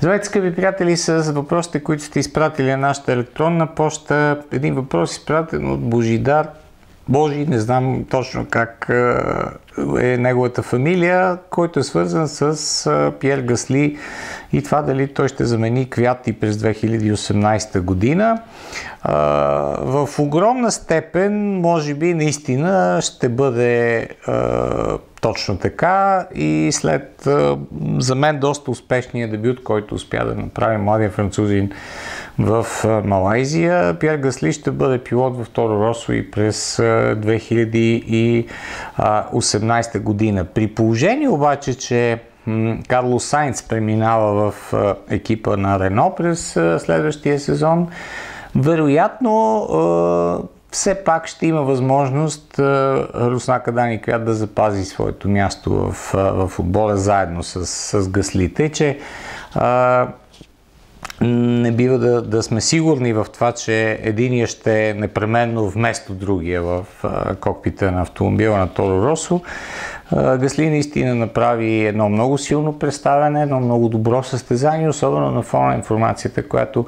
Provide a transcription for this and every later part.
Здравейте, скъпи приятели, с въпросите, които сте изпратили на нашата електронна почта. Един въпрос изпратен от Божидар. Божи, не знам точно как е неговата фамилия, който е свързан с Пьер Гасли и това дали той ще замени Квяти през 2018 година. В огромна степен, може би, наистина ще бъде точно така и след за мен доста успешния дебют, който успя да направи младия французин в Малайзия, Пьер Гасли ще бъде пилот в Торо Росо и през 2018 година. При положение обаче, че Карлос Сайнц преминава в екипа на Рено през следващия сезон, вероятно все пак ще има възможност Руснака Дани Квят да запази своето място в, в отбора заедно с, с гаслите, че а, не бива да, да сме сигурни в това, че единия ще е непременно вместо другия в а, кокпита на автомобила на Торо Росо. А, Гасли наистина направи едно много силно представяне, едно много добро състезание, особено на фона на информацията, която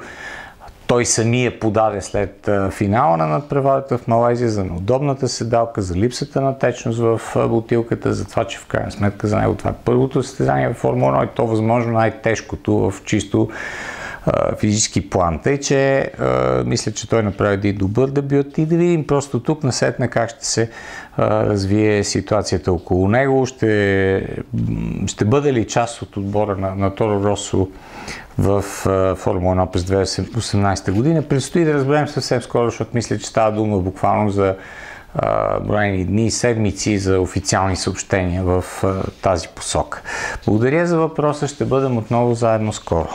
той самия подаде след финала на надпреварата в Малайзия за неудобната седалка, за липсата на течност в бутилката, за това, че в крайна сметка за него това е първото състезание в Формула 1 и то възможно най-тежкото в чисто физически план. Тъй, че а, мисля, че той направи един добър дебют и да видим просто тук насетне как ще се а, развие ситуацията около него. Ще, ще бъде ли част от отбора на, на Торо Росо в Формула 1 през 2018 година. Предстои да разберем съвсем скоро, защото мисля, че става дума буквално за броени дни и седмици за официални съобщения в тази посока. Благодаря за въпроса, ще бъдем отново заедно скоро.